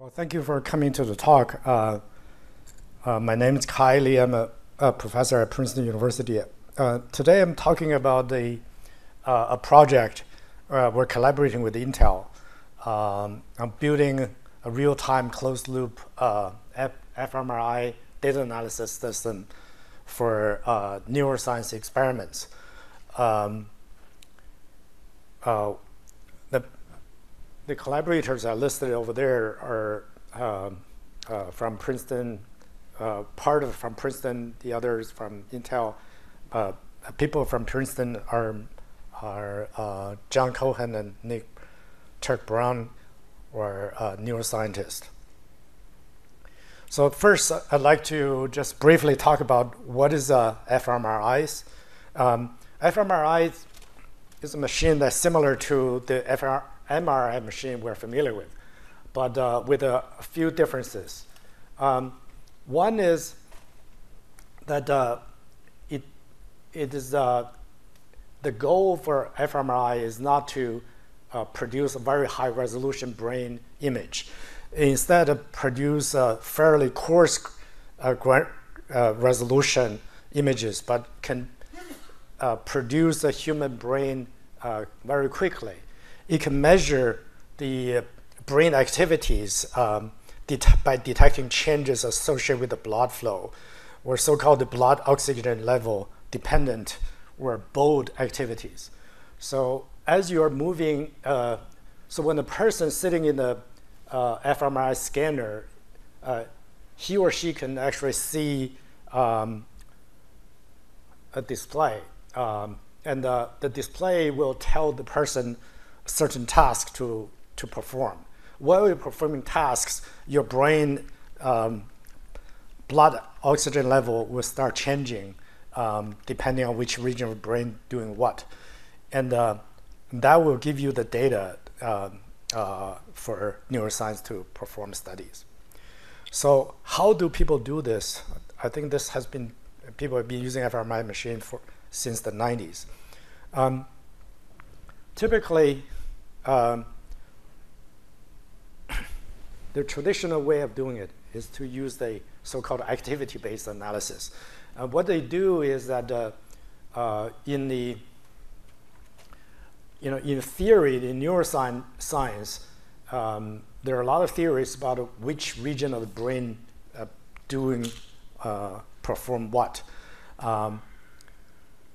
Well, thank you for coming to the talk. Uh, uh, my name is Li. I'm a, a professor at Princeton University. Uh, today I'm talking about the, uh, a project uh, we're collaborating with Intel. Um, I'm building a real-time closed-loop uh, fMRI data analysis system for neuroscience experiments. Um, the collaborators are listed over there are um, uh, from Princeton, uh, part of from Princeton, the others from Intel. Uh, people from Princeton are, are uh, John Cohen and Nick Turk-Browne, or uh, neuroscientists. So first, I'd like to just briefly talk about what is uh, fMRIs. Um, fMRI is a machine that's similar to the FR, MRI machine we're familiar with, but uh, with a, few differences. Um, one is that uh, it, it is uh, the goal for fMRI is not to uh, produce a very high resolution brain image. Instead, of produce a fairly coarse uh, uh, resolution images, but can produce a human brain very quickly it can measure the brain activities um, det by detecting changes associated with the blood flow, or so-called the blood oxygen level dependent or bold activities. So as you're moving, uh, so when the person sitting in the uh, fMRI scanner, uh, he or she can actually see um, a display. Um, and uh, the display will tell the person certain task to, to perform. While you're performing tasks, your brain um, blood oxygen level will start changing um, depending on which region of brain doing what. And uh, that will give you the data uh, uh, for neuroscience to perform studies. So how do people do this? I think this has been, people have been using fMRI machine for, since the 90s. Um, typically, um, the traditional way of doing it is to use the so-called activity-based analysis. Uh, what they do is that uh, uh, in the you know, in theory, in neuroscience, um, there are a lot of theories about which region of the brain uh, doing uh, perform what. Um,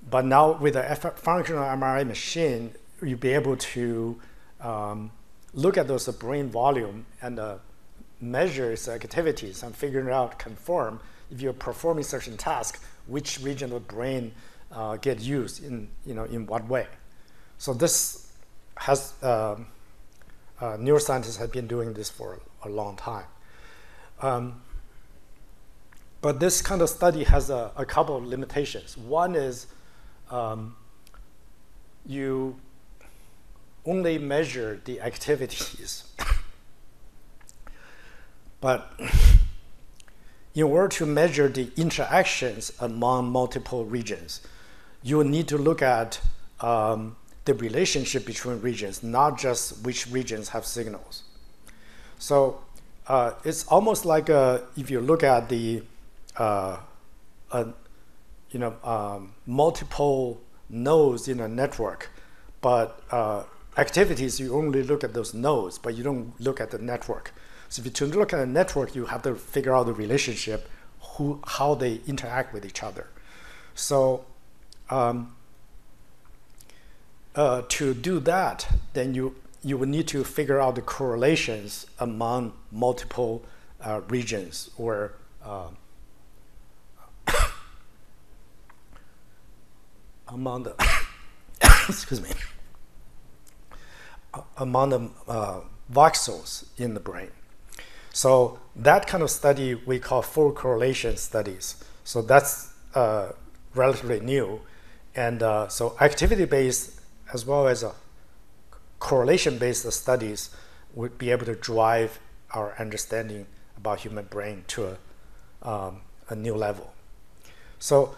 but now with a functional MRI machine, you'll be able to um, look at those brain volume and uh, measure its activities and figuring out, confirm if you're performing certain task, which region of the brain uh, get used in, you know, in what way. So this has, uh, uh, neuroscientists have been doing this for a long time. Um, but this kind of study has a, a couple of limitations. One is um, you only measure the activities. but in order to measure the interactions among multiple regions, you need to look at um, the relationship between regions, not just which regions have signals. So uh, it's almost like a, uh, if you look at the uh, a, you know, um, multiple nodes in a network, but uh, activities, you only look at those nodes, but you don't look at the network. So if you to look at a network, you have to figure out the relationship, who, how they interact with each other. So um, uh, to do that, then you, you would need to figure out the correlations among multiple uh, regions or uh, among the, excuse me, among the uh, voxels in the brain. So that kind of study we call full correlation studies. So that's uh, relatively new. And uh, so activity-based as well as correlation-based studies would be able to drive our understanding about human brain to a, um, a new level. So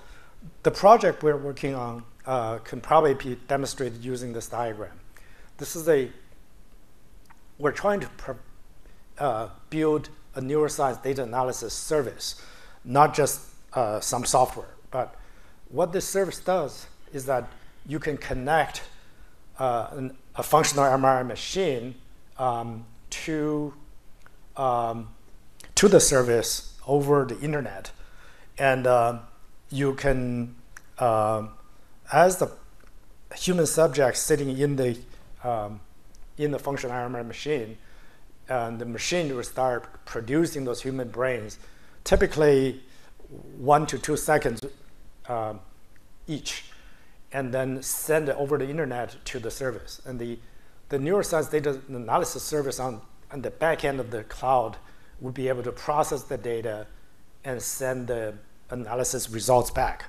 the project we're working on uh, can probably be demonstrated using this diagram. This is a, we're trying to uh, build a neuroscience data analysis service, not just uh, some software. But what this service does is that you can connect uh, an, a functional MRI machine um, to, um, to the service over the internet. And uh, you can, uh, as the human subject sitting in the, um, in the functional MRI machine, and the machine will start producing those human brains, typically one to two seconds uh, each, and then send it over the internet to the service. And the, the neuroscience data analysis service on, on the back end of the cloud would be able to process the data and send the analysis results back.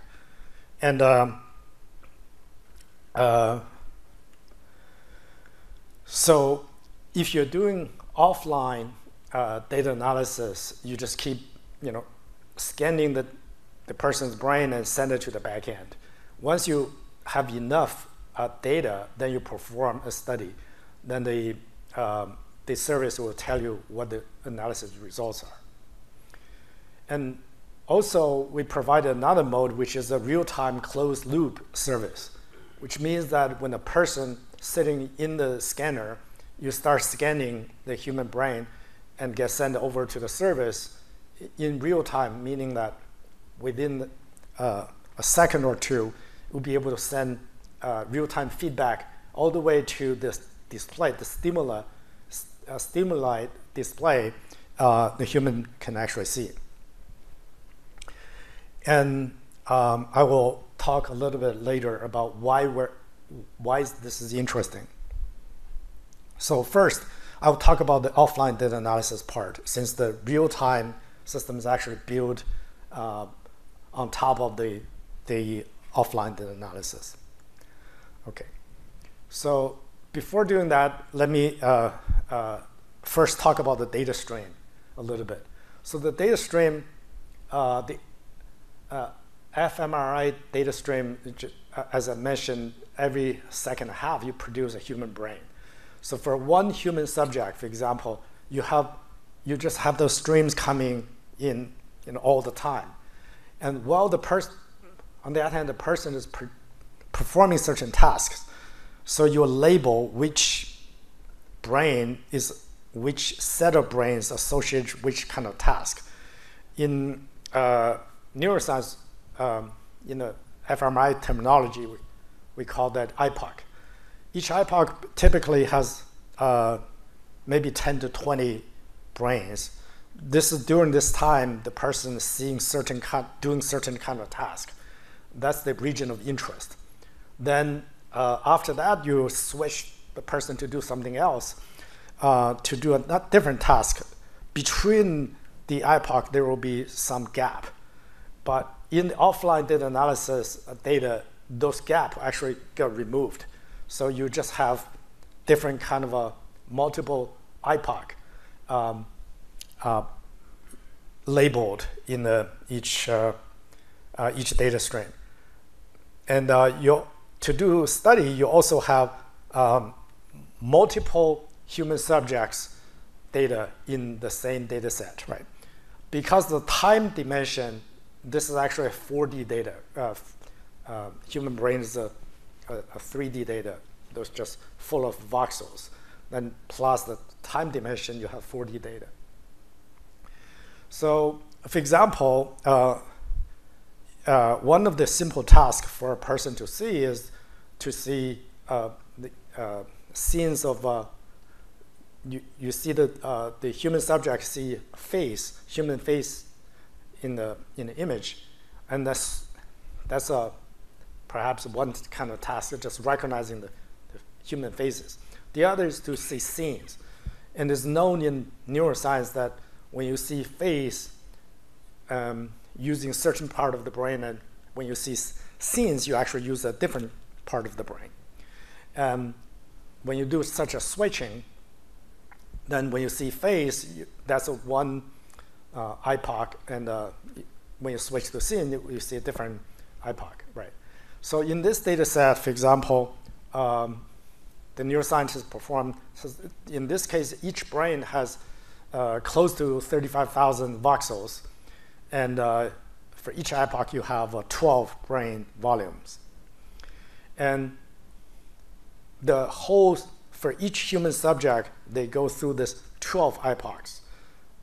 And um, uh, so if you're doing offline uh, data analysis, you just keep, you know, scanning the, the person's brain and send it to the back end. Once you have enough uh, data, then you perform a study. Then the, um, the service will tell you what the analysis results are. And also, we provide another mode, which is a real-time closed loop service, which means that when a person sitting in the scanner, you start scanning the human brain and get sent over to the service in real time, meaning that within uh, a second or two, we'll be able to send uh, real-time feedback all the way to this display, the stimuli, uh, stimuli display, uh, the human can actually see. And um, I will talk a little bit later about why, we're, why is this is interesting. So first, I'll talk about the offline data analysis part, since the real-time system is actually built uh, on top of the, the offline data analysis. Okay, so before doing that, let me uh, uh, first talk about the data stream a little bit. So the data stream, uh, the uh, fMRI data stream, uh, as I mentioned, every second and a half you produce a human brain. So for one human subject, for example, you have you just have those streams coming in, in all the time. And while the person, on the other hand, the person is per performing certain tasks, so you label which brain is which set of brains associated which kind of task. In uh, neuroscience, um, in the fMRI terminology, we, call that epoch. Each epoch typically has uh, maybe 10 to 20 brains. This is during this time the person is seeing certain kind, doing certain kind of task. That's the region of interest. Then uh, after that, you switch the person to do something else, uh, to do a different task. Between the epoch, there will be some gap. But in the offline data analysis data, those gap actually get removed. So you just have different kind of a multiple epoch um, uh, labeled in the, each, uh, uh, each data stream. And uh, you, to do study, you also have um, multiple human subjects data in the same data set, right? Because the time dimension, this is actually 4D data. Uh, human brain is a a, a 3D data, those just full of voxels. Then plus the time dimension, you have 4D data. So for example, uh, uh, one of the simple tasks for a person to see is to see uh, the uh, scenes of, uh, you, you see the, uh, the human subject see face, human face in the, in the image. And that's, that's a perhaps one kind of task is just recognizing the, the human faces. The other is to see scenes. And it's known in neuroscience that when you see face um, using certain part of the brain, and when you see scenes, you actually use a different part of the brain. Um, when you do such a switching, then when you see face, you, that's one uh, epoch, and uh, when you switch to scene, you see a different epoch, right? So in this data set, for example, um, the neuroscientists performed, in this case, each brain has uh, close to 35,000 voxels. And uh, for each epoch, you have uh, 12 brain volumes. And the whole, for each human subject, they go through this 12 epochs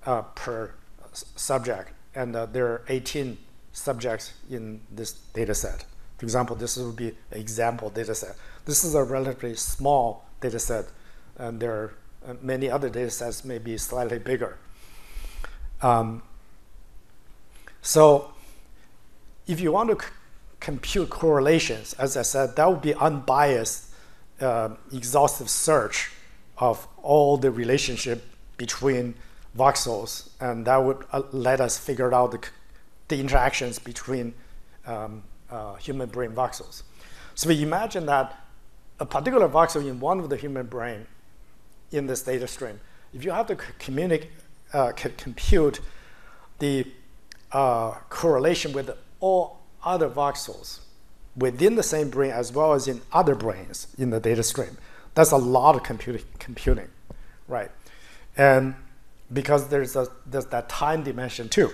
uh, per subject. And uh, there are 18 subjects in this data set. For example, this would be an example data set. This is a relatively small data set, and there are uh, many other data sets may be slightly bigger. Um, so if you want to compute correlations, as I said, that would be unbiased, uh, exhaustive search of all the relationship between voxels, and that would uh, let us figure out the, the interactions between um, uh, human brain voxels. So we imagine that a particular voxel in one of the human brain in this data stream, if you have to communicate, uh, compute the uh, correlation with all other voxels within the same brain as well as in other brains in the data stream, that's a lot of computing, computing right? And because there's, a, there's that time dimension too.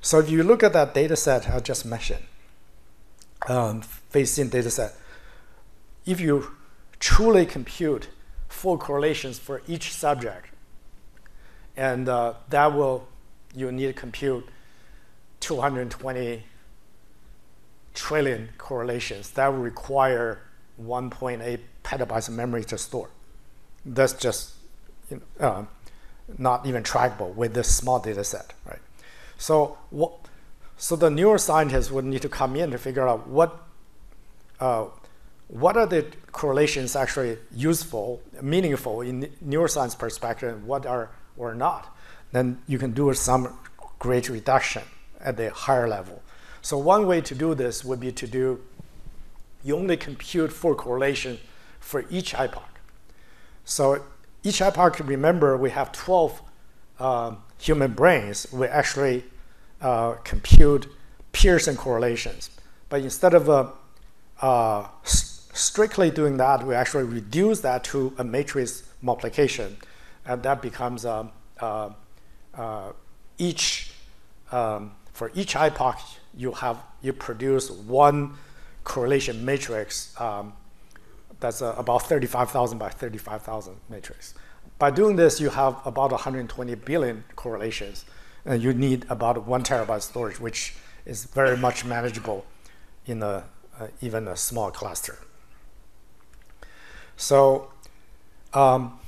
So if you look at that data set I just mentioned, um, phase-in data set, if you truly compute full correlations for each subject, and uh, that will, you need to compute 220 trillion correlations. That will require 1.8 petabytes of memory to store. That's just you know, uh, not even trackable with this small data set, right? So what, so the neuroscientists would need to come in to figure out what, uh, what are the correlations actually useful, meaningful in neuroscience perspective, and what are or not. Then you can do some great reduction at the higher level. So one way to do this would be to do, you only compute full correlation for each epoch. So each epoch, remember, we have 12 uh, human brains. We actually uh, compute Pearson correlations. But instead of uh, uh strictly doing that, we actually reduce that to a matrix multiplication. And that becomes um, uh, uh, each, um, for each epoch, you have, you produce one correlation matrix um, that's uh, about 35,000 by 35,000 matrix. By doing this, you have about 120 billion correlations, and you need about one terabyte storage, which is very much manageable in a, uh, even a small cluster. So, um,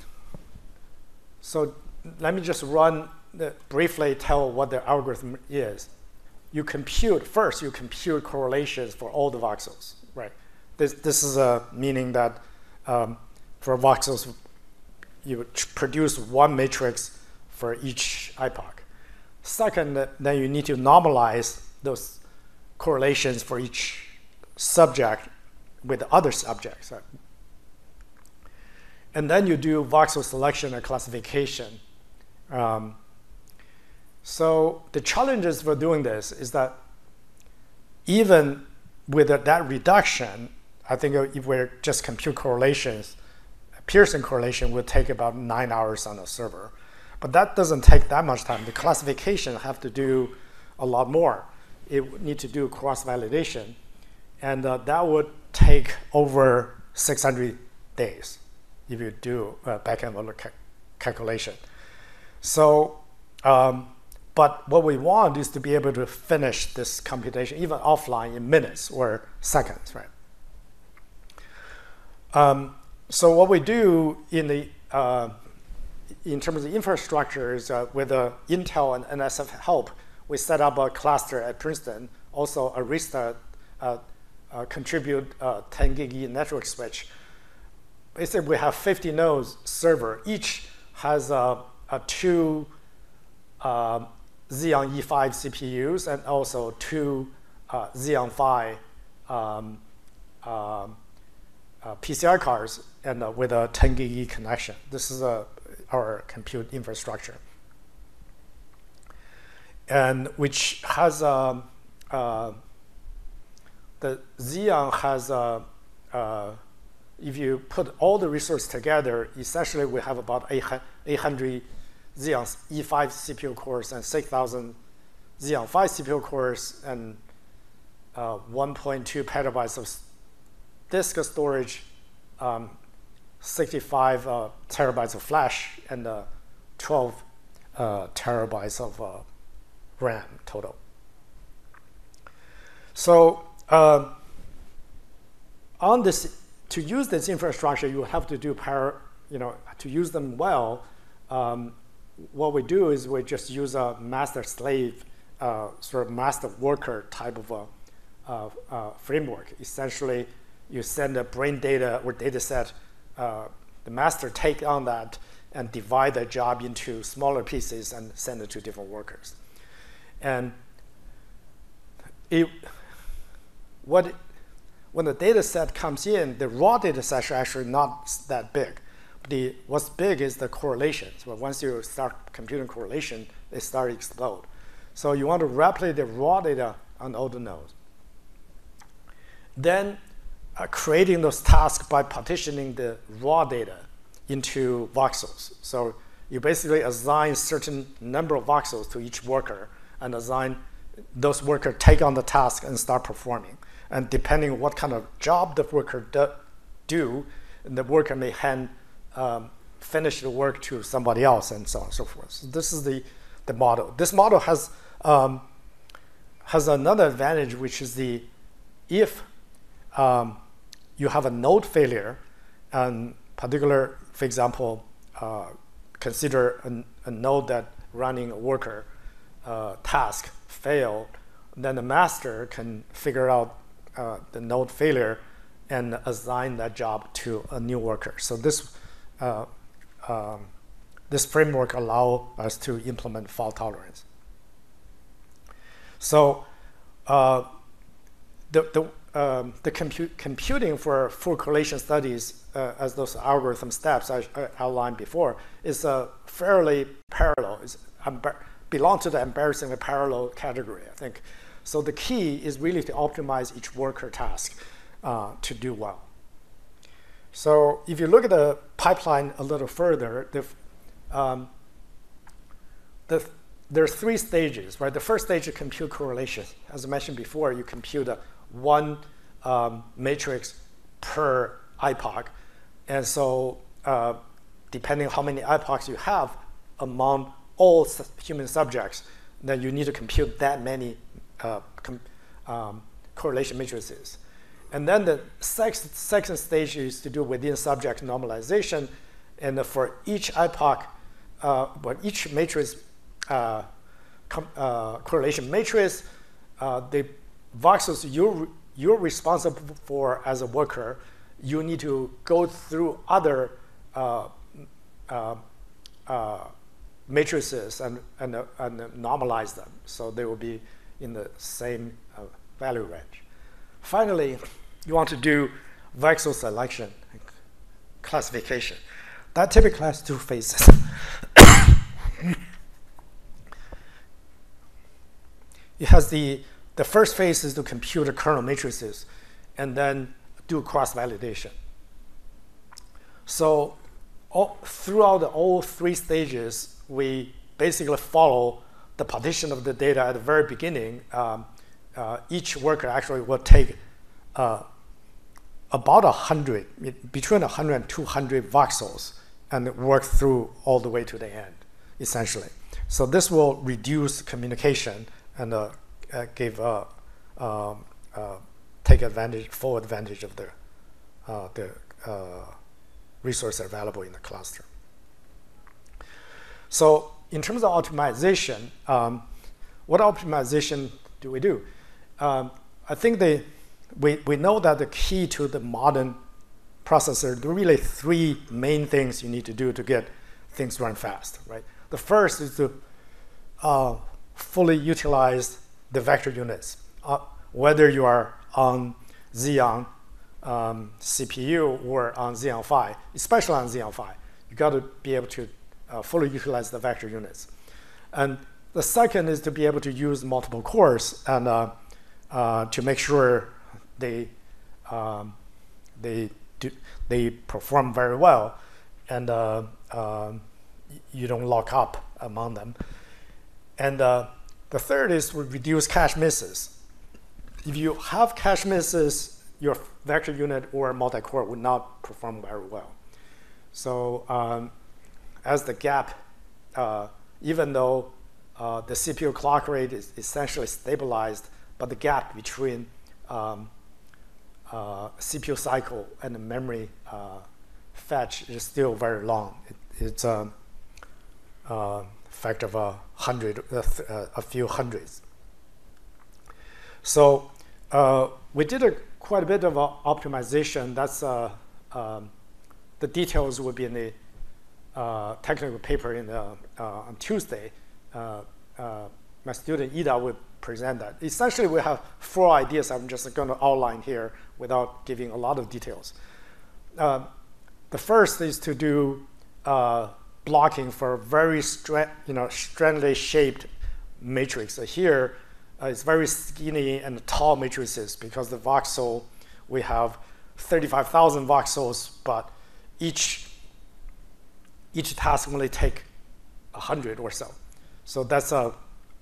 so let me just run the, briefly tell what the algorithm is. You compute first. You compute correlations for all the voxels, right? This this is a meaning that um, for voxels, you produce one matrix for each epoch. Second, then you need to normalize those correlations for each subject with other subjects. Right? And then you do voxel selection and classification. Um, so the challenges for doing this is that even with that reduction, I think if we're just compute correlations, Pearson correlation would take about nine hours on a server. But that doesn't take that much time. The classification have to do a lot more. It would need to do cross-validation. And uh, that would take over 600 days if you do backend ca calculation. So um, but what we want is to be able to finish this computation even offline in minutes or seconds, right? Um, so what we do in the uh, in terms of infrastructure is uh, with uh, Intel and NSF help, we set up a cluster at Princeton. Also, Arista uh, uh, contribute uh, 10 gig network switch. Basically, we have 50 nodes server. Each has a, a two Xeon E5 CPUs and also two uh, Xeon Phi um, uh, uh, PCI cards and uh, with a 10 gig connection. This is uh, our compute infrastructure. And which has a, uh, the Xeon has a if you put all the resources together, essentially we have about 800 Xeon E5 CPU cores and 6,000 Xeon Phi CPU cores and uh, 1.2 petabytes of disk storage, um, 65 uh, terabytes of flash, and uh, 12 uh, terabytes of uh, RAM total. So um, on this, to use this infrastructure, you have to do power, you know, to use them well. Um, what we do is we just use a master slave, uh, sort of master worker type of uh, framework. Essentially, you send a brain data or data set, uh, the master take on that and divide the job into smaller pieces and send it to different workers. And it, what, when the data set comes in, the raw data set is actually not that big. The, what's big is the correlations. But once you start computing correlation, they start to explode. So you want to replicate the raw data on all the nodes. Then uh, creating those tasks by partitioning the raw data into voxels. So you basically assign certain number of voxels to each worker and assign those workers take on the task and start performing. And depending on what kind of job the worker do, do the worker may hand um, finish the work to somebody else and so on and so forth. So this is the, the model. This model has, um, has another advantage, which is the if um, you have a node failure, and particular, for example, uh, consider a, a, node that running a worker uh, task failed, then the master can figure out uh, the node failure and assign that job to a new worker. So this uh, um, this framework allow us to implement fault tolerance. So uh, the, the um, the compu computing for full correlation studies, uh, as those algorithm steps I, I outlined before, is uh, fairly parallel. It belong to the embarrassingly parallel category, I think. So the key is really to optimize each worker task uh, to do well. So if you look at the pipeline a little further, the, um, the, there are three stages, right? The first stage is compute correlation. As I mentioned before, you compute a one um, matrix per epoch. And so uh, depending how many epochs you have among all human subjects, then you need to compute that many uh, um, correlation matrices. And then the second, second stage is to do within subject normalization. And for each epoch, uh, each matrix, uh, uh, correlation matrix, uh, voxels you're, you're responsible for as a worker, you need to go through other uh, uh, uh, matrices and, and, uh, and, normalize them. So they will be in the same uh, value range. Finally, you want to do voxel selection classification. That typically has two phases. it has the the first phase is to compute the kernel matrices and then do cross-validation. So all, throughout all three stages, we basically follow the partition of the data at the very beginning. Um, uh, each worker actually will take uh, about 100, between 100 and 200 voxels and work through all the way to the end, essentially. So this will reduce communication and uh, give uh, um, uh, take advantage, full advantage of the the resources available in the cluster. So in terms of optimization, um, what optimization do we do? Um, I think they, we, we know that the key to the modern processor, there are really three main things you need to do to get things run fast, right? The first is to uh, fully utilize the vector units. Uh, whether you are on Xeon um, CPU or on Xeon Phi, especially on Xeon Phi, you got to be able to uh, fully utilize the vector units. And the second is to be able to use multiple cores and uh, uh, to make sure they um, they do, they perform very well, and uh, um, you don't lock up among them. And uh, the third is to reduce cache misses. If you have cache misses, your vector unit or multi-core would not perform very well. So um, as the gap, uh, even though uh, the CPU clock rate is essentially stabilized, but the gap between um, uh, CPU cycle and the memory uh, fetch is still very long. It, it's um, uh, factor of a hundred, uh, a few hundreds. So we did a, quite a bit of optimization. That's um, the details will be in the uh, technical paper in the, uh, on Tuesday. Uh, my student Yida will present that. Essentially, we have four ideas I'm just going to outline here without giving a lot of details. Uh, the first is to do uh, blocking for a very you know, strangely shaped matrix. So here, uh, it's very skinny and tall matrices because the voxel, we have 35,000 voxels, but each, each task only take 100 or so. So that's a,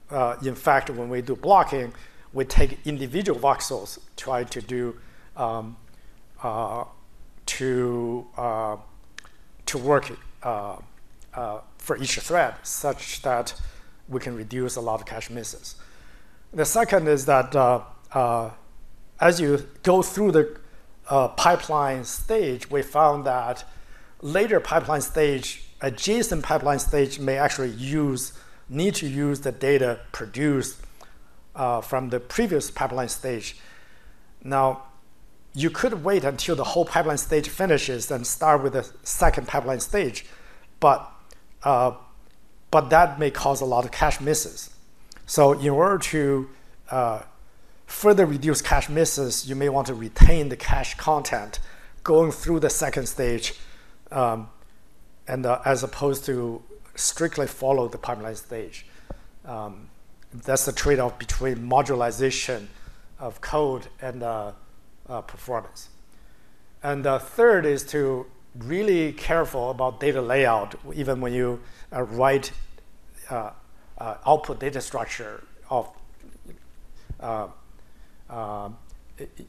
uh, in fact, when we do blocking, we take individual voxels, try to do, um, uh, to, uh, to work uh, uh, for each thread such that we can reduce a lot of cache misses. The second is that uh, as you go through the uh, pipeline stage, we found that later pipeline stage, adjacent pipeline stage may actually use, need to use the data produced uh, from the previous pipeline stage. Now, you could wait until the whole pipeline stage finishes and start with the second pipeline stage, but, uh, but that may cause a lot of cache misses. So in order to uh, further reduce cache misses, you may want to retain the cache content going through the second stage, um, and uh, as opposed to strictly follow the pipeline stage. Um, that's the trade-off between modularization of code and uh, uh, performance. And the third is to really careful about data layout, even when you uh, write uh, uh, output data structure of uh,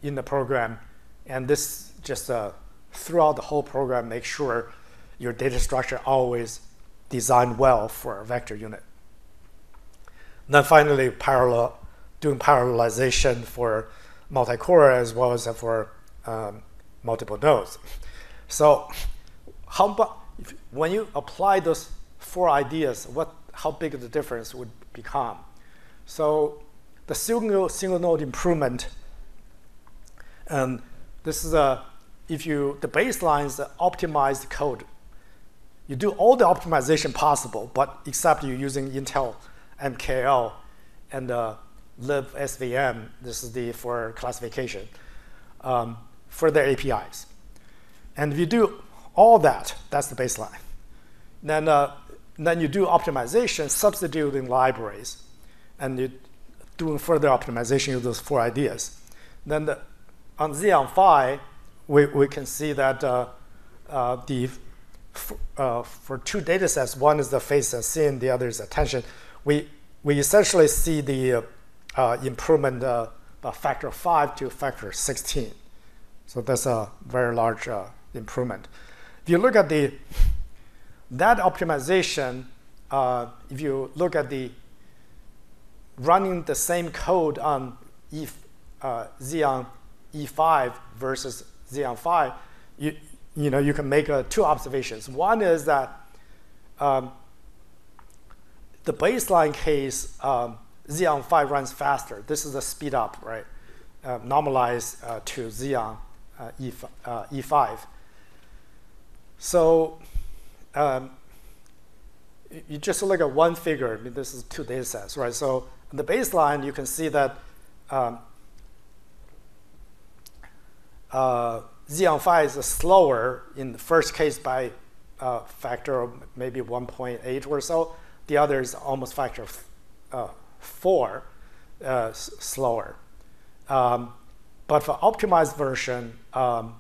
in the program. And this just uh, throughout the whole program, make sure your data structure always designed well for a vector unit. And then finally, parallel, doing parallelization for multi-core as well as for um, multiple nodes. So how when you apply those four ideas, what, how big the difference would become? So the single, single node improvement, and this is a, if you, the baseline is the optimized code. You do all the optimization possible, but except you're using Intel MKL and uh, libsvm, this is the for classification, um, for their APIs. And if you do all that, that's the baseline. Then, uh, then you do optimization, substituting libraries, and you doing further optimization of those four ideas. Then the, on Xeon Phi, we, we can see that uh, uh, the uh, for two data sets, one is the face and scene, the other is attention. We we essentially see the uh, improvement uh, a factor five to factor 16. So that's a very large uh, improvement. If you look at the that optimization, if you look at the running the same code on e, uh, Xeon E5 versus Xeon Phi, you, you, know, you can make uh, two observations. One is that um, the baseline case, um, Xeon Phi runs faster. This is a speed up, right? Uh, normalized uh, to Xeon uh, E, E5. Uh, so um, you just look at one figure. I mean, this is two data sets, right? So the baseline, you can see that um, uh, Xeon Phi is slower in the first case by a factor of maybe 1.8 or so. The other is almost factor of uh, 4 uh, slower. Um, but for optimized version, um,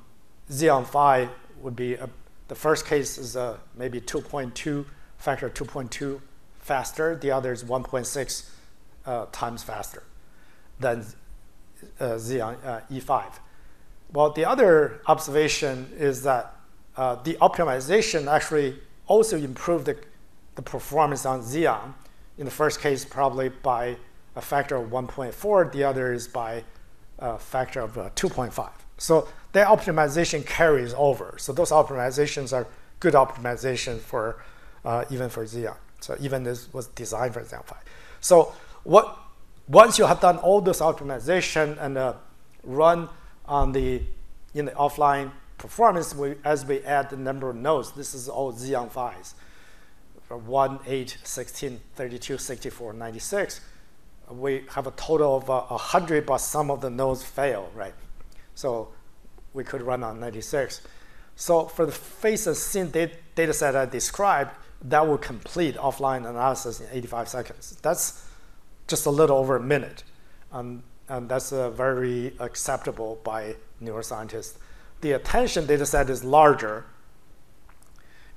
Xeon Phi would be, a, the first case is uh, maybe 2.2 factor 2.2 faster. The other is 1.6 uh, times faster than uh, Xeon uh, E5. Well, the other observation is that uh, the optimization actually also improved the, the performance on Xeon. In the first case, probably by a factor of 1.4. The other is by a factor of uh, 2.5. So that optimization carries over. So those optimizations are good optimization for uh, even for Xeon. So even this was designed for Xeon Phi. So what once you have done all this optimization and uh, run on the in the offline performance, we, as we add the number of nodes, this is all Xeon Phis. 1, 8, 16, 32, 64, 96. We have a total of uh, 100, but some of the nodes fail, right? So we could run on 96. So for the face and scene data, data set I described, that will complete offline analysis in 85 seconds. That's just a little over a minute. Um, and that's uh, very acceptable by neuroscientists. The attention data set is larger,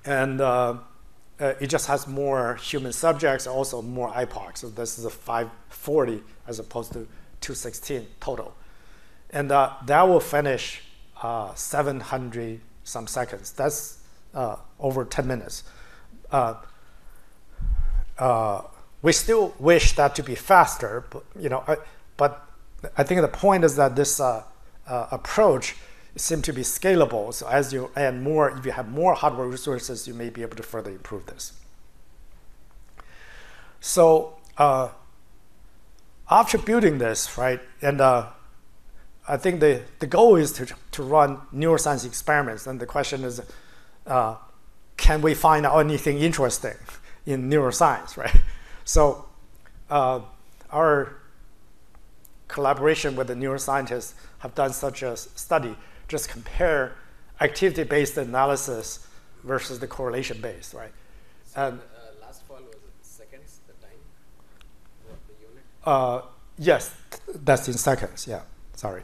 and uh, uh, it just has more human subjects, also more epochs. So this is a 540 as opposed to 216 total. And uh, that will finish uh, 700 some seconds. That's uh, over 10 minutes. Uh, we still wish that to be faster, but you know, I, but I think the point is that this uh, uh, approach seems to be scalable. So as you add more, if you have more hardware resources, you may be able to further improve this. So uh, after building this, right, and uh, I think the, the goal is to, to run neuroscience experiments. And the question is, uh, can we find out anything interesting in neuroscience, right? So uh, our collaboration with the neuroscientists have done such a study, just compare activity-based analysis versus the correlation-based, right? So and, uh, last fall was it seconds, the time, what the unit? Uh, yes, that's in seconds, yeah, sorry.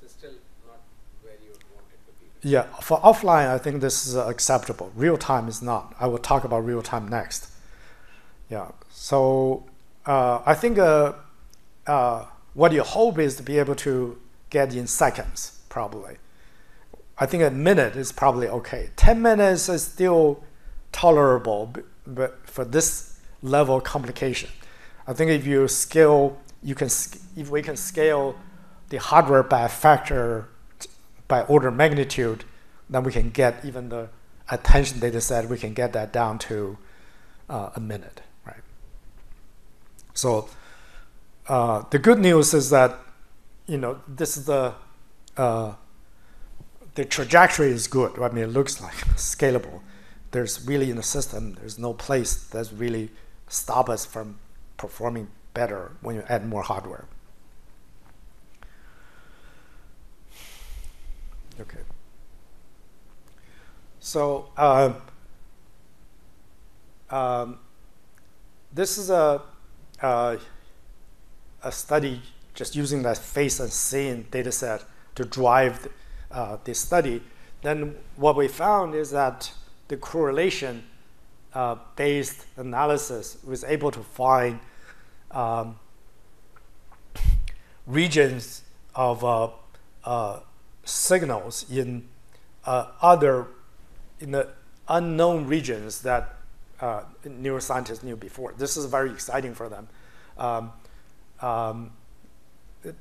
So still not where you want it to be? Yeah, for offline, I think this is acceptable. Real time is not. I will talk about real time next. Yeah. So uh, I think uh, uh, what you hope is to be able to get in seconds, probably. I think a minute is probably okay. 10 minutes is still tolerable, but for this level of complication. I think if you scale, you can, if we can scale the hardware by a factor, by order of magnitude, then we can get even the attention data set, we can get that down to uh, a minute. Right? So uh, the good news is that you know this is the uh, the trajectory is good. I mean, it looks like scalable. There's really in the system. There's no place that's really stop us from performing better when you add more hardware. Okay. So uh, um, this is a uh, a study just using that face and scene data set to drive uh, this study, then what we found is that the correlation uh, based analysis was able to find um, regions of uh, uh signals in uh, other in the unknown regions that uh, neuroscientists knew before. This is very exciting for them. Um, um,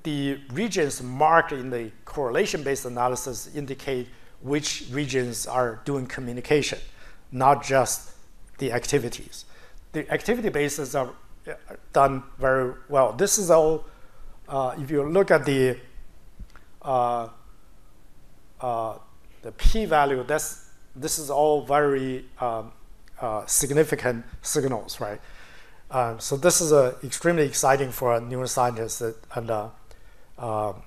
the regions marked in the correlation-based analysis indicate which regions are doing communication, not just the activities. The activity bases are done very well. This is all, uh, if you look at the uh, uh, the p-value, that's this is all very um, uh, significant signals, right? Um, so this is uh, extremely exciting for neuroscientists, that, and uh, um,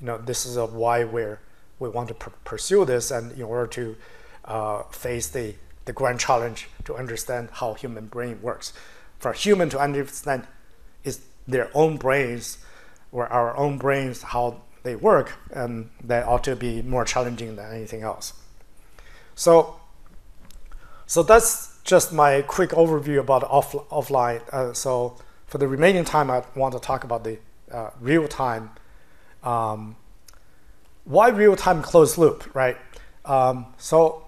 you know this is why we're we want to pursue this, and in order to uh, face the the grand challenge to understand how human brain works. For human to understand is their own brains or our own brains how they work, and that ought to be more challenging than anything else. So So that's just my quick overview about off, offline. Uh, so for the remaining time, I want to talk about the uh, real-time. Um, why real-time closed loop, right? Um, so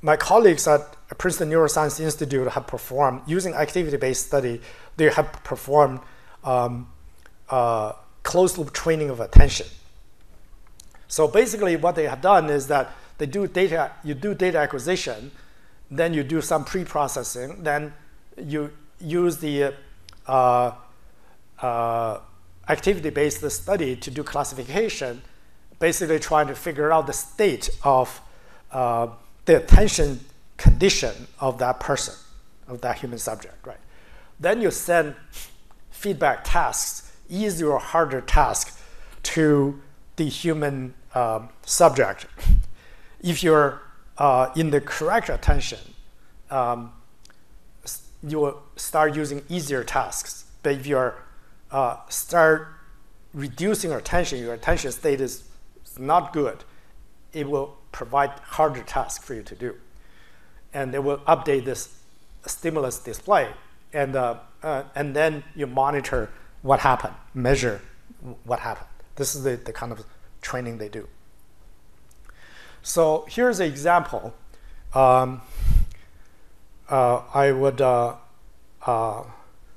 my colleagues at Princeton Neuroscience Institute have performed, using activity-based study, they have performed um, uh, closed-loop training of attention. So basically what they have done is that they do data, you do data acquisition, then you do some pre-processing, then you use the uh, uh, activity-based study to do classification, basically trying to figure out the state of uh, the attention condition of that person, of that human subject, right? Then you send feedback tasks, easier or harder task to the human um, subject. If you're uh, in the correct attention, um, you will start using easier tasks. But if you're uh, start reducing your attention, your attention state is not good, it will provide harder tasks for you to do. And it will update this stimulus display. And, uh, uh, and then you monitor what happened, measure what happened. This is the, the kind of training they do. So here's an example. Um, uh, I would, uh, uh,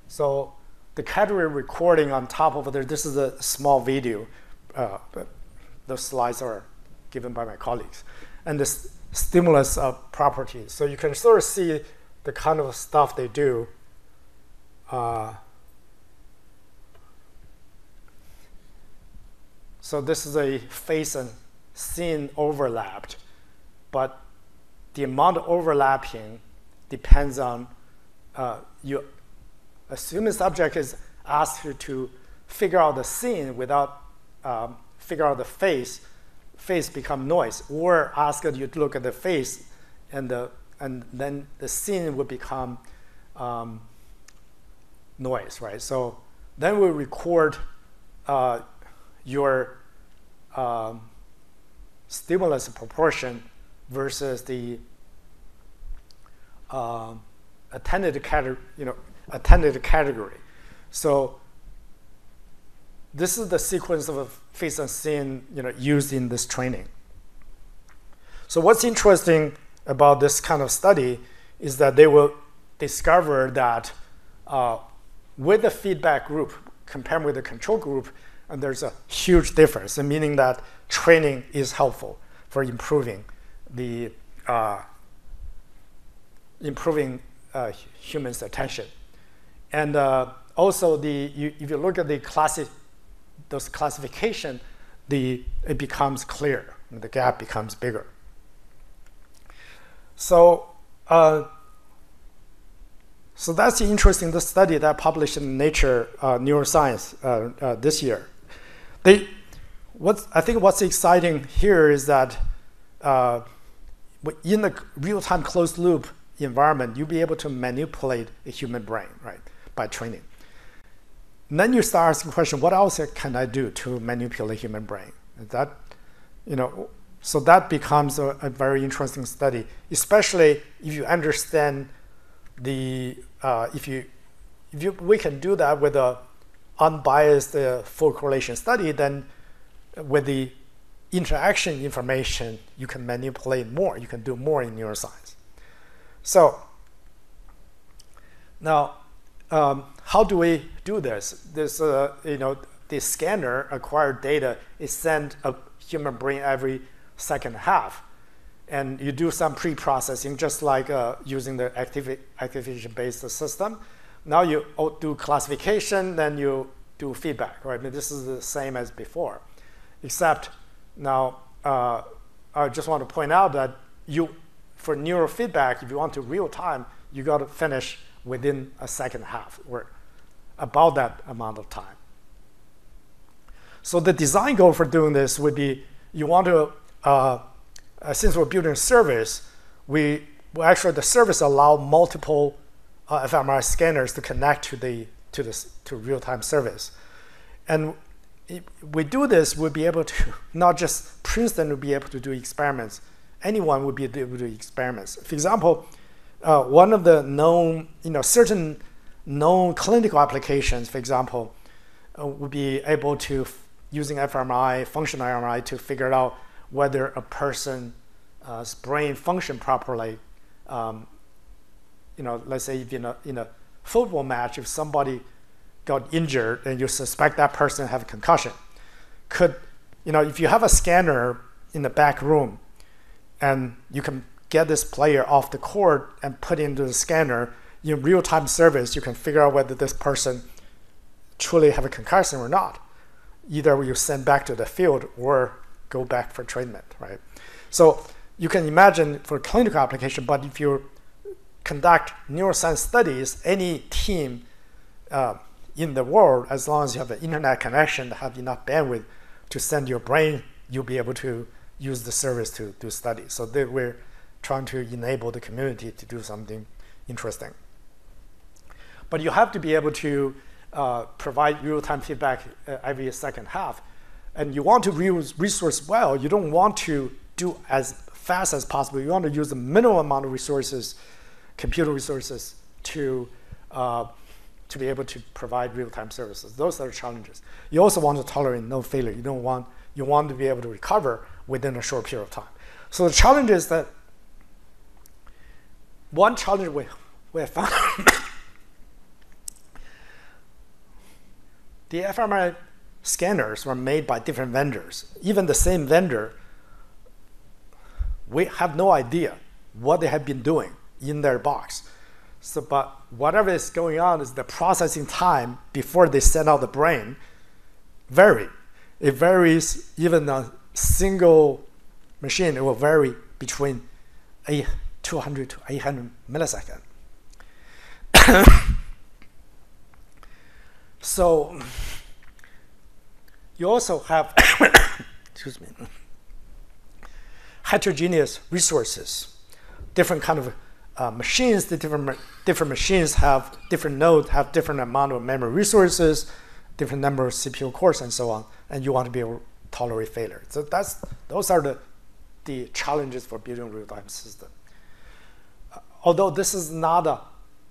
so the category recording on top of there, this is a small video. Uh, but the slides are given by my colleagues. And the stimulus properties. So you can sort of see the kind of stuff they do. So this is a face and scene overlapped, but the amount of overlapping depends on uh, you assume the subject is asked to figure out the scene without um, figure out the face, face become noise, or ask you to look at the face, and the and then the scene would become um, noise, right? So then we record uh, your um, stimulus proportion versus the uh, attended category, you know, attended category. So this is the sequence of face and scene, you know, used in this training. So what's interesting about this kind of study is that they will discover that uh, with the feedback group compared with the control group, and there's a huge difference, meaning that training is helpful for improving the uh, improving uh, humans' attention. And uh, also, the, you, if you look at the classi those classification, the, it becomes clear, the gap becomes bigger. So, uh, so that's interesting, the study that published in Nature uh, Neuroscience uh, uh, this year. They, what's, I think what's exciting here is that uh, in the real-time closed loop environment, you'll be able to manipulate a human brain, right, by training. And then you start asking the question, what else can I do to manipulate human brain? That, you know, so that becomes a, a very interesting study, especially if you understand the, uh, if you, if you, we can do that with a unbiased uh, full correlation study, then with the interaction information, you can manipulate more. You can do more in neuroscience. So now, um, how do we do this? This, uh, you know, the scanner acquired data is sent a human brain every second half. And you do some pre-processing, just like uh, using the activity activation-based system. Now you do classification, then you do feedback, right? I mean, this is the same as before, except now uh, I just want to point out that you, for neurofeedback, if you want to real time, you got to finish within a second half or about that amount of time. So the design goal for doing this would be you want to, uh, uh, since we're building a service, we actually the service allow multiple uh, fMRI scanners to connect to the to this to real-time service, and we do this, we'll be able to not just Princeton will be able to do experiments anyone would be able to do experiments. For example, uh, one of the known, you know, certain known clinical applications, for example, uh, would be able to, using fMRI, functional MRI, to figure out whether a person's uh, brain function properly. Um, you know, let's say if in a, in a football match, if somebody got injured and you suspect that person have a concussion, could, you know, if you have a scanner in the back room and you can get this player off the court and put into the scanner in real-time service, you can figure out whether this person truly have a concussion or not. Either you send back to the field or go back for treatment, right? So you can imagine for clinical application, but if you conduct neuroscience studies, any team uh, in the world, as long as you have an internet connection, that have enough bandwidth to send your brain, you'll be able to use the service to do studies. So we're trying to enable the community to do something interesting. But you have to be able to uh, provide real-time feedback uh, every second half. And you want to use resource well, you don't want to do as fast as possible. You want to use the minimum amount of resources, computer resources, to uh, to be able to provide real-time services. Those are the challenges. You also want to tolerate no failure. You don't want you want to be able to recover within a short period of time. So the challenge is that one challenge we, we found the fMRI scanners were made by different vendors. Even the same vendor, we have no idea what they have been doing in their box. So, but whatever is going on is the processing time before they send out the brain vary. It varies even a single machine, it will vary between a 200 to 800 millisecond. so you also have, excuse me, heterogeneous resources, different kind of uh, machines, the different, different machines have different nodes, have different amount of memory resources, different number of CPU cores, and so on. And you want to be able to tolerate failure. So that's those are the the challenges for building real-time system. Uh, although this is not a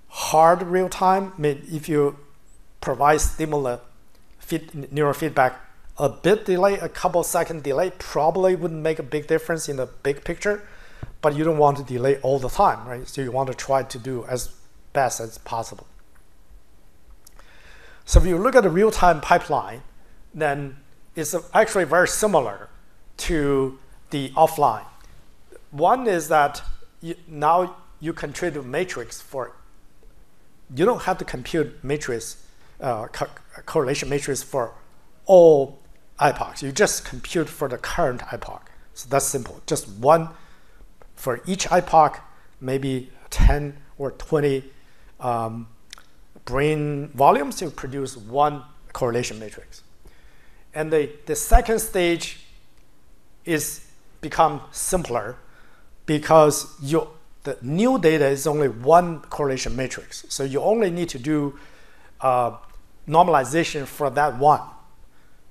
hard real-time, I mean, if you provide stimulus feed, neural feedback, a bit delay, a couple second delay probably wouldn't make a big difference in the big picture but you don't want to delay all the time, right? So you want to try to do as best as possible. So if you look at the real-time pipeline, then it's actually very similar to the offline. One is that you, now you contribute matrix for, you don't have to compute matrix, uh, co correlation matrix for all epochs. You just compute for the current epoch. So that's simple. Just one for each epoch, maybe 10 or 20 um, brain volumes to produce one correlation matrix. And the, the second stage is become simpler because you, the new data is only one correlation matrix. So you only need to do uh, normalization for that one.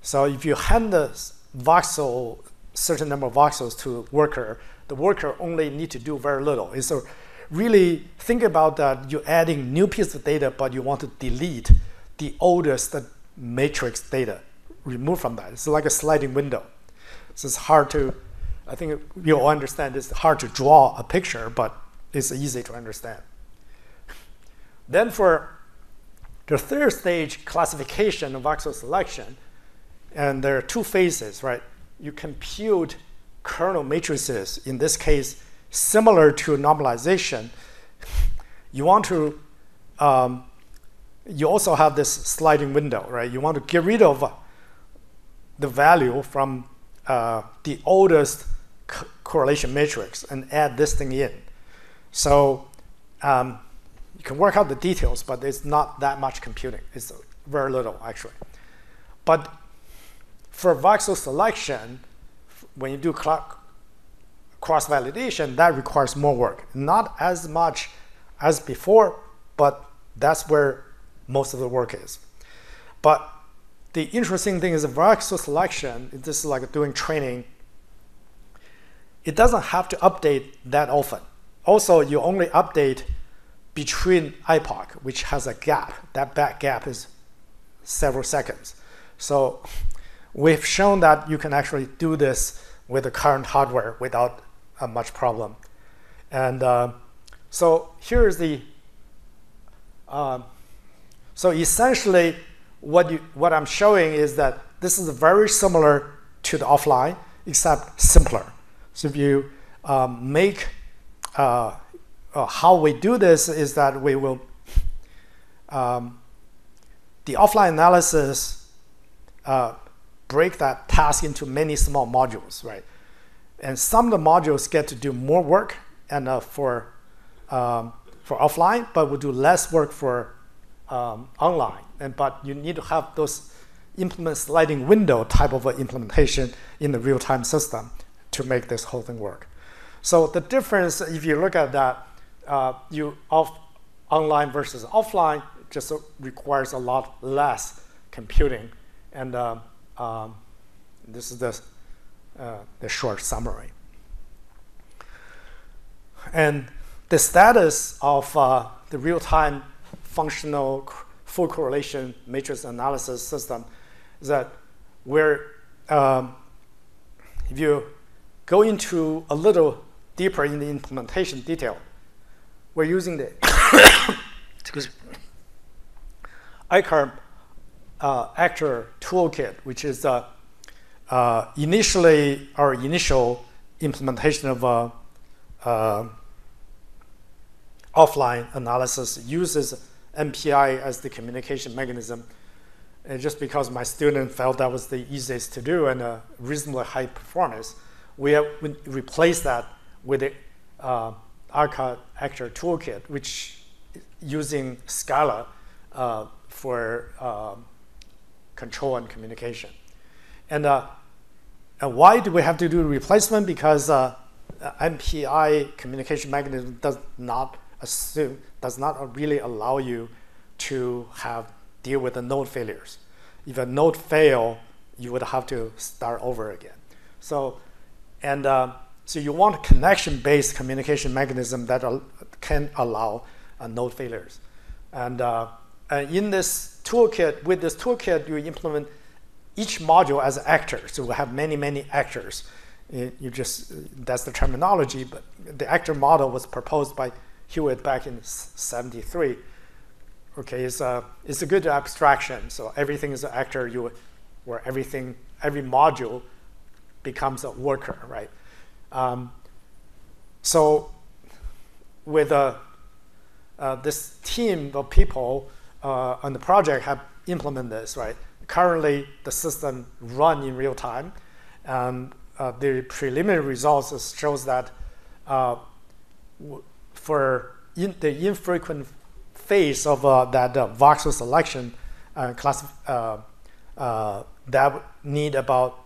So if you hand the voxel, certain number of voxels to worker, the worker only need to do very little. It's a really think about that you're adding new piece of data, but you want to delete the oldest matrix data, remove from that. It's like a sliding window. So it's hard to, I think you'll understand it's hard to draw a picture, but it's easy to understand. Then for the third stage, classification of voxel selection, and there are two phases, right? You compute kernel matrices, in this case, similar to normalization, you want to, um, you also have this sliding window, right? You want to get rid of the value from uh, the oldest correlation matrix and add this thing in. So um, you can work out the details, but it's not that much computing. It's very little, actually. But for voxel selection, when you do cross-validation, that requires more work. Not as much as before, but that's where most of the work is. But the interesting thing is voxel selection, this is like doing training. it doesn't have to update that often. Also, you only update between epoch, which has a gap. That back gap is several seconds. So we've shown that you can actually do this with the current hardware without uh, much problem. And uh, so here's the, uh, so essentially what, you, what I'm showing is that this is very similar to the offline, except simpler. So if you um, make, uh, uh, how we do this is that we will, um, the offline analysis uh, break that task into many small modules, right? And some of the modules get to do more work and uh, for, um, for offline, but will do less work for um, online. And, but you need to have those implement sliding window type of implementation in the real-time system to make this whole thing work. So the difference, if you look at that, uh, you off online versus offline just requires a lot less computing. And um, um, this is the, uh, the short summary. And the status of uh, the real-time functional full correlation matrix analysis system is that we're, um, if you go into a little deeper in the implementation detail, we're using the excuse me, Akka uh, actor toolkit, which is uh, uh, initially our initial implementation of uh, uh, offline analysis uses MPI as the communication mechanism. And just because my student felt that was the easiest to do and a reasonably high performance, we have replaced that with the uh, Actor Toolkit, which using Scala uh, for um, control and communication. And, uh, and why do we have to do replacement? Because uh, MPI communication mechanism does not assume, does not really allow you to have deal with the node failures. If a node fail, you would have to start over again. So, and uh, so you want a connection-based communication mechanism that al can allow uh, node failures. And, uh, and in this toolkit, with this toolkit, you implement each module as an actor. So we have many, many actors. you just, that's the terminology, but the actor model was proposed by Hewitt back in 73. Okay, it's a, it's a good abstraction. So everything is an actor, you, where everything, every module becomes a worker, right? Um, so with uh, uh, this team of people uh, on the project have implemented this, right? Currently, the system run in real time. Um, the preliminary results shows that uh, for in the infrequent phase of uh, that uh, voxel selection uh, class, uh, uh, that need about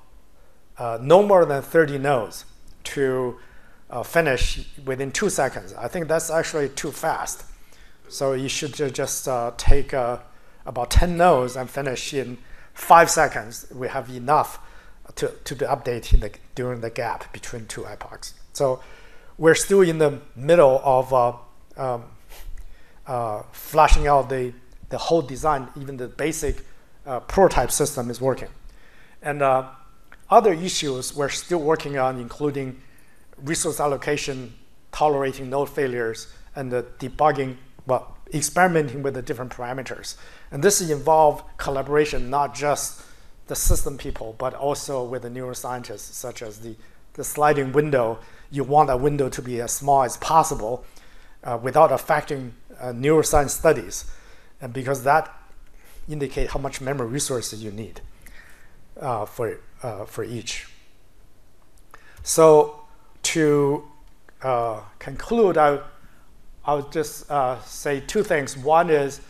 uh, no more than 30 nodes to finish within two seconds. I think that's actually too fast. So you should just take about 10 nodes and finish in five seconds. We have enough to, to be updating the, during the gap between two epochs. So we're still in the middle of uh, um, uh, flashing out the, the whole design, even the basic uh, prototype system is working. And uh, other issues we're still working on, including resource allocation, tolerating node failures, and the debugging, well, experimenting with the different parameters. And this involves collaboration, not just the system people, but also with the neuroscientists, such as the, the sliding window you want that window to be as small as possible uh, without affecting uh, neuroscience studies, and because that indicate how much memory resources you need uh, for, uh, for each. So to uh, conclude, I, I'll just uh, say two things. One is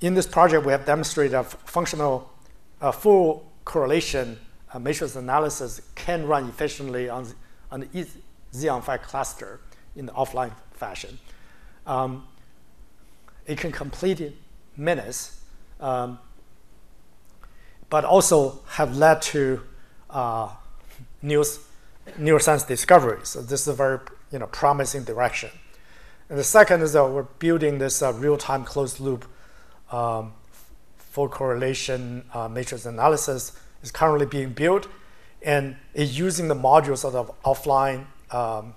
in this project, we have demonstrated a functional full correlation matrix analysis can run efficiently on on the Xeon Phi cluster in the offline fashion. Um, it can complete in minutes, um, but also have led to uh, news neuroscience discovery. So this is a very you know promising direction. And the second is that we're building this uh, real-time closed loop um, full correlation uh, matrix analysis is currently being built and is using the modules of the offline um,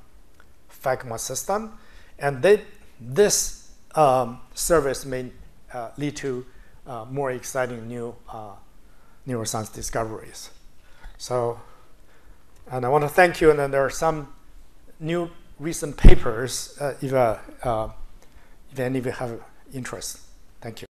FCMA system. And they, this um, service may uh, lead to uh, more exciting new uh, neuroscience discoveries. So, and I want to thank you. And then there are some new recent papers, uh, if, uh, uh, if any of you have interest. Thank you.